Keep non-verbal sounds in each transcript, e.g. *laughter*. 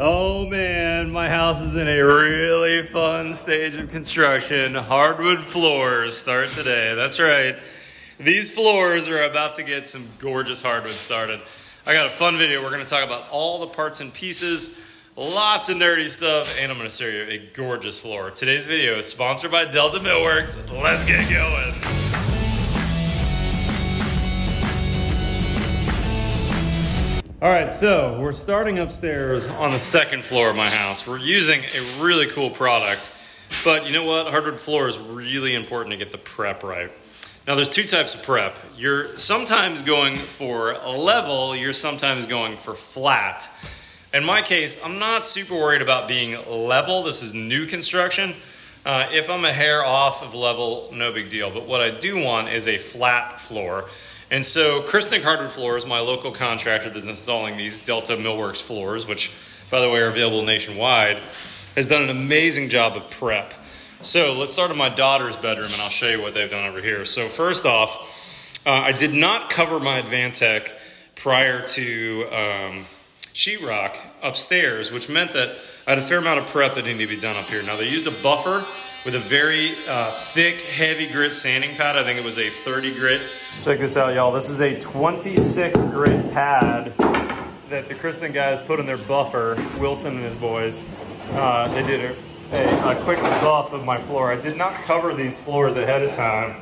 Oh man, my house is in a really fun stage of construction. Hardwood floors start today. That's right. These floors are about to get some gorgeous hardwood started. I got a fun video. We're going to talk about all the parts and pieces, lots of nerdy stuff, and I'm going to show you a gorgeous floor. Today's video is sponsored by Delta Millworks. Let's get going. All right, so we're starting upstairs on the second floor of my house. We're using a really cool product, but you know what? Hardwood floor is really important to get the prep right. Now there's two types of prep. You're sometimes going for a level, you're sometimes going for flat. In my case, I'm not super worried about being level. This is new construction. Uh, if I'm a hair off of level, no big deal. But what I do want is a flat floor. And so Christnick Hardwood Floors, my local contractor that's installing these Delta Millworks floors, which by the way are available nationwide, has done an amazing job of prep. So let's start in my daughter's bedroom and I'll show you what they've done over here. So first off, uh, I did not cover my Advantech prior to um, sheetrock upstairs, which meant that I had a fair amount of prep that needed to be done up here. Now they used a buffer with a very uh, thick, heavy grit sanding pad. I think it was a 30 grit. Check this out, y'all. This is a 26 grit pad that the Christnick guys put in their buffer, Wilson and his boys. Uh, they did a, a, a quick buff of my floor. I did not cover these floors ahead of time.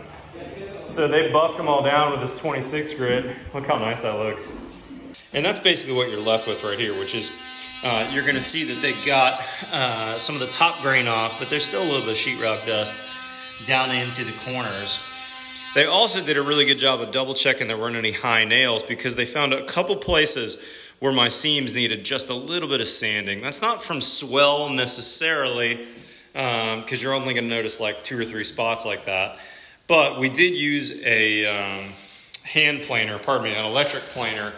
So they buffed them all down with this 26 grit. Look how nice that looks. And that's basically what you're left with right here, which is uh, you're gonna see that they got uh, some of the top grain off, but there's still a little bit of sheetrock dust down into the corners. They also did a really good job of double checking there weren't any high nails because they found a couple places where my seams needed just a little bit of sanding. That's not from swell necessarily, because um, you're only gonna notice like two or three spots like that. But we did use a um, hand planer, pardon me, an electric planer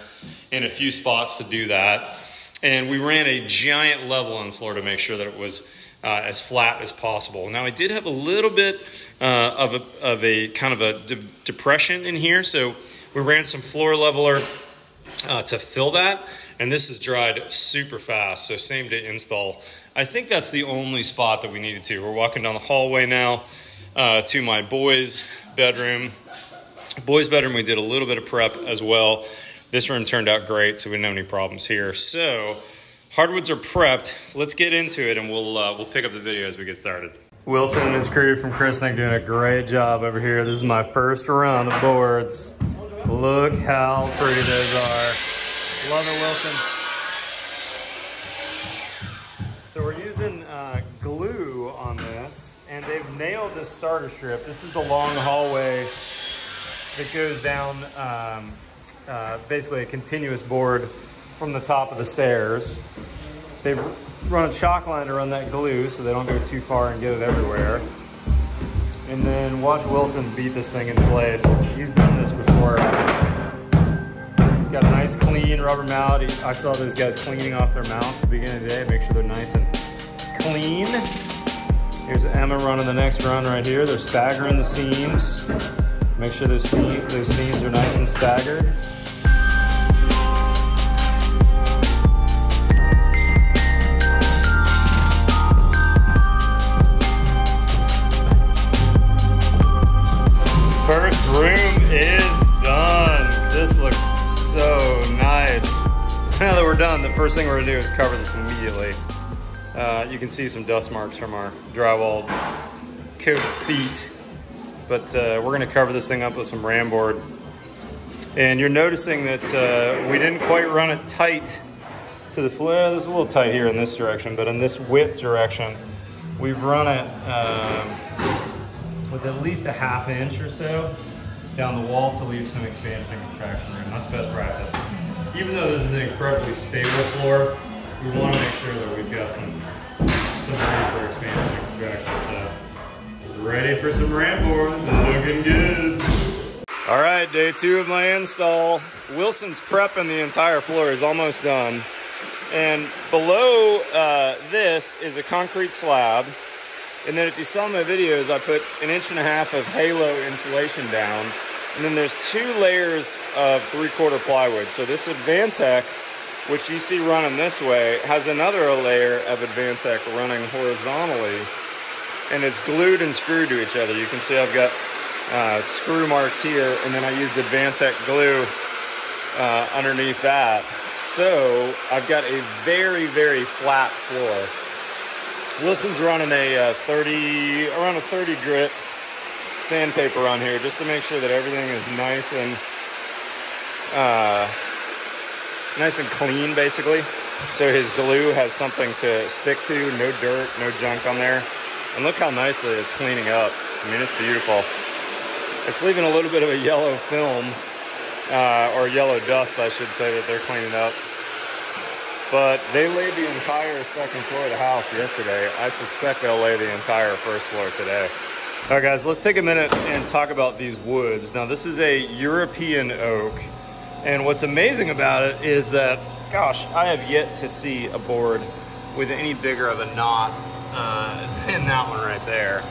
in a few spots to do that. And we ran a giant level on the floor to make sure that it was uh, as flat as possible. Now I did have a little bit uh, of, a, of a kind of a de depression in here, so we ran some floor leveler uh, to fill that, and this is dried super fast, so same day install. I think that's the only spot that we needed to. We're walking down the hallway now uh, to my boys' bedroom. Boys' bedroom, we did a little bit of prep as well. This room turned out great, so we didn't have any problems here. So hardwoods are prepped. Let's get into it, and we'll uh, we'll pick up the video as we get started. Wilson and his crew from Christnick doing a great job over here. This is my first run of boards. Look how pretty those are. Love it, Wilson. So we're using uh, glue on this, and they've nailed this starter strip. This is the long hallway that goes down um, uh, basically a continuous board from the top of the stairs. They've run a chalk line to run that glue so they don't go too far and get it everywhere. And then watch Wilson beat this thing in place. He's done this before. He's got a nice clean rubber mount. I saw those guys cleaning off their mounts at the beginning of the day, make sure they're nice and clean. Here's Emma running the next run right here. They're staggering the seams. Make sure those, those seams are nice and staggered. First room is done. This looks so nice. *laughs* now that we're done, the first thing we're gonna do is cover this immediately. Uh, you can see some dust marks from our drywall coat feet, but uh, we're gonna cover this thing up with some ram board. And you're noticing that uh, we didn't quite run it tight to the floor. This is a little tight here in this direction, but in this width direction, we've run it um, with at least a half inch or so down the wall to leave some expansion and contraction room. That's best practice even though this is an incredibly stable floor, we want to make sure that we've got some, some room for expansion and contraction. So, ready for some ram board, looking good. All right, day two of my install. Wilson's prepping the entire floor is almost done. And below uh, this is a concrete slab. And then if you saw my videos, I put an inch and a half of halo insulation down. And then there's two layers of three quarter plywood. So this Advantech which you see running this way, has another layer of Advantech running horizontally, and it's glued and screwed to each other. You can see I've got uh, screw marks here, and then I used Advantech glue uh, underneath that. So I've got a very, very flat floor. Wilson's running a uh, 30, around a 30 grit sandpaper on here just to make sure that everything is nice and uh, nice and clean basically. So his glue has something to stick to, no dirt, no junk on there. And look how nicely it's cleaning up. I mean, it's beautiful. It's leaving a little bit of a yellow film, uh, or yellow dust, I should say, that they're cleaning up. But they laid the entire second floor of the house yesterday. I suspect they'll lay the entire first floor today. All right, guys, let's take a minute and talk about these woods. Now, this is a European oak, and what's amazing about it is that, gosh, I have yet to see a board with any bigger of a knot uh, than that one right there.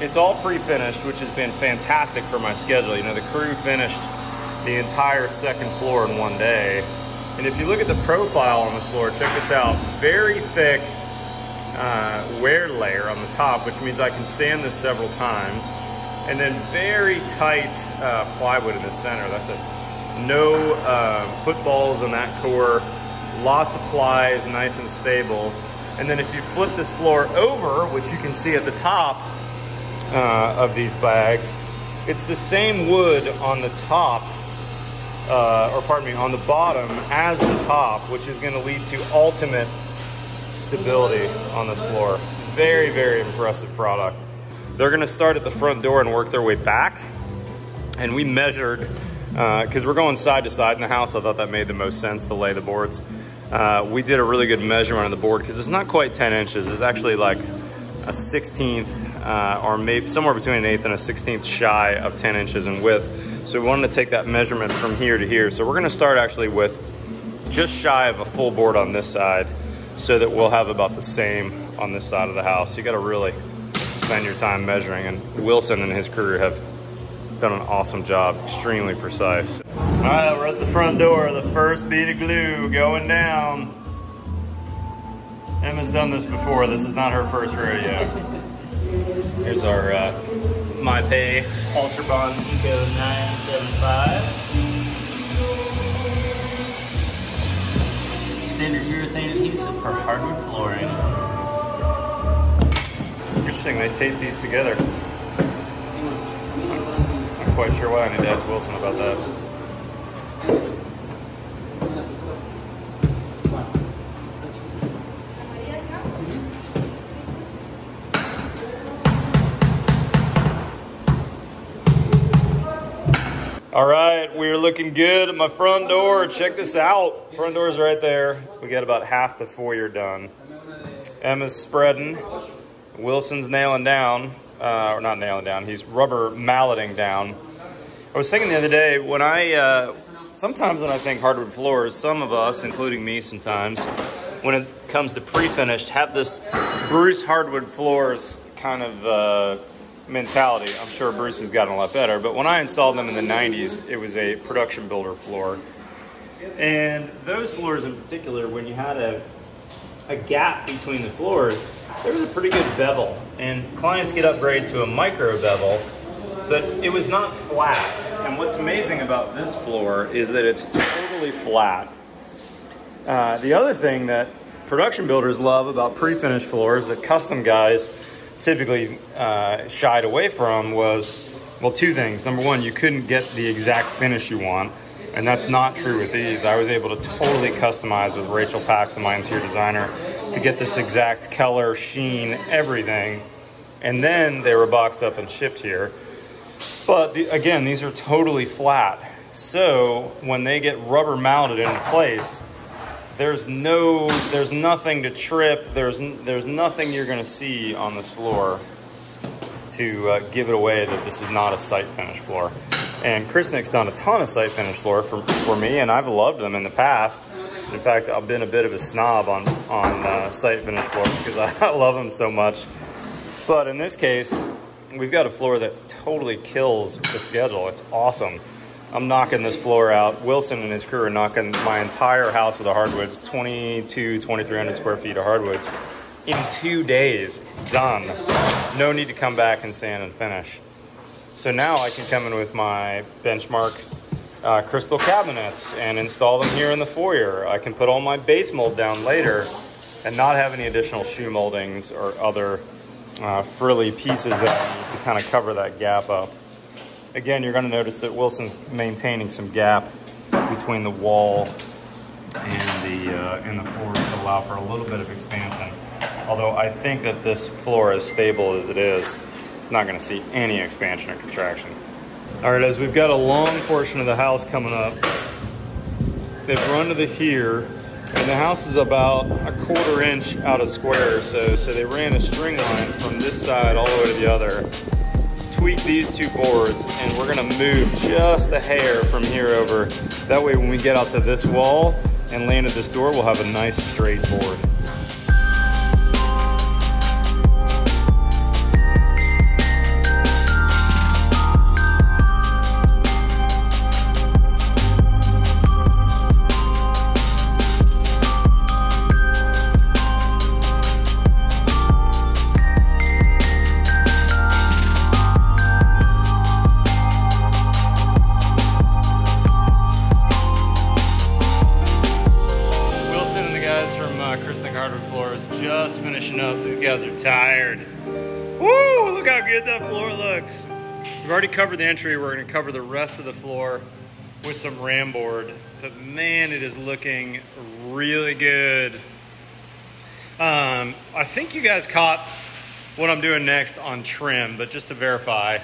It's all pre-finished, which has been fantastic for my schedule. You know, the crew finished the entire second floor in one day. And if you look at the profile on the floor, check this out. Very thick uh, wear layer on the top, which means I can sand this several times. And then very tight uh, plywood in the center. That's a no uh, footballs in that core. Lots of plies, nice and stable. And then if you flip this floor over, which you can see at the top uh, of these bags, it's the same wood on the top, uh, or pardon me, on the bottom as the top, which is gonna lead to ultimate stability on this floor. Very, very impressive product. They're gonna start at the front door and work their way back. And we measured, because uh, we're going side to side in the house, I thought that made the most sense to lay the boards. Uh, we did a really good measurement on the board because it's not quite 10 inches. It's actually like a 16th uh, or maybe somewhere between an eighth and a 16th shy of 10 inches in width. So we wanted to take that measurement from here to here. So we're gonna start actually with just shy of a full board on this side so that we'll have about the same on this side of the house. You gotta really spend your time measuring and Wilson and his crew have done an awesome job, extremely precise. All right, we're at the front door. The first bead of glue going down. Emma's done this before. This is not her first rodeo. *laughs* Here's our uh, Mapei Ultrabond Eco 975. standard urethane adhesive for hardwood flooring. Interesting, they tape these together. I'm not quite sure why I need to ask Wilson about that. All right, we're looking good at my front door. Check this out. Front door's right there. We got about half the foyer done. Emma's spreading. Wilson's nailing down, uh, or not nailing down, he's rubber malleting down. I was thinking the other day, when I, uh, sometimes when I think hardwood floors, some of us, including me sometimes, when it comes to pre-finished, have this Bruce hardwood floors kind of uh, mentality. I'm sure Bruce has gotten a lot better, but when I installed them in the 90s, it was a production builder floor. And those floors in particular, when you had a, a gap between the floors, there was a pretty good bevel. And clients get upgraded to a micro bevel, but it was not flat. And what's amazing about this floor is that it's totally flat. Uh, the other thing that production builders love about pre-finished floors that custom guys typically uh, shied away from was, well, two things. Number one, you couldn't get the exact finish you want, and that's not true with these. I was able to totally customize with Rachel Paxton, my interior designer, to get this exact color, sheen, everything. And then they were boxed up and shipped here. But the, again, these are totally flat. So when they get rubber mounted into place, there's no, there's nothing to trip. There's, there's nothing you're gonna see on this floor to uh, give it away that this is not a site finish floor. And Chris Nick's done a ton of site finish floor for, for me, and I've loved them in the past. In fact, I've been a bit of a snob on, on uh, site finish floors because *laughs* I love them so much. But in this case, we've got a floor that totally kills the schedule. It's awesome. I'm knocking this floor out. Wilson and his crew are knocking my entire house with the hardwoods, 22, 2300 square feet of hardwoods in two days, done. No need to come back and sand and finish. So now I can come in with my benchmark uh, crystal cabinets and install them here in the foyer. I can put all my base mold down later and not have any additional shoe moldings or other uh, frilly pieces that I need to kind of cover that gap up. Again, you're gonna notice that Wilson's maintaining some gap between the wall and the, uh, and the floor to allow for a little bit of expansion. Although I think that this floor, as stable as it is, it's not gonna see any expansion or contraction. All right, as we've got a long portion of the house coming up, they've run to the here, and the house is about a quarter inch out of square so, so they ran a string line from this side all the way to the other, tweak these two boards, and we're gonna move just a hair from here over. That way when we get out to this wall and land at this door, we'll have a nice straight board. Just finishing up. These guys are tired. Woo, look how good that floor looks. We've already covered the entry. We're gonna cover the rest of the floor with some ram board. But man, it is looking really good. Um, I think you guys caught what I'm doing next on trim, but just to verify,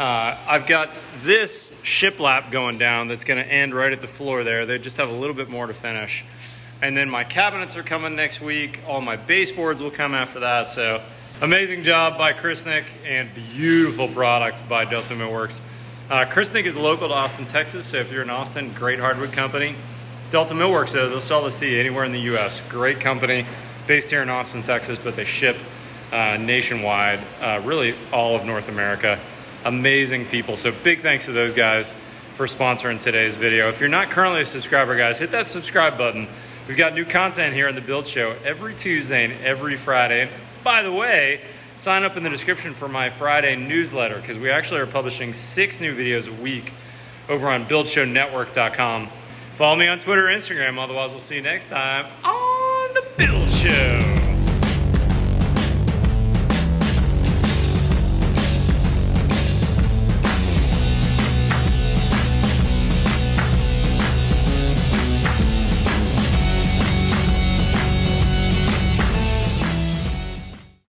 uh, I've got this shiplap going down that's gonna end right at the floor there. They just have a little bit more to finish. And then my cabinets are coming next week. All my baseboards will come after that. So amazing job by Chrisnick and beautiful product by Delta Millworks. Uh, Chrisnick is local to Austin, Texas. So if you're in Austin, great hardwood company. Delta Millworks, though, they'll sell this to you anywhere in the U.S. Great company based here in Austin, Texas, but they ship uh, nationwide, uh, really all of North America. Amazing people. So big thanks to those guys for sponsoring today's video. If you're not currently a subscriber, guys, hit that subscribe button. We've got new content here on the Build Show every Tuesday and every Friday. By the way, sign up in the description for my Friday newsletter because we actually are publishing six new videos a week over on BuildShowNetwork.com. Follow me on Twitter or Instagram. Otherwise, we'll see you next time on the Build Show.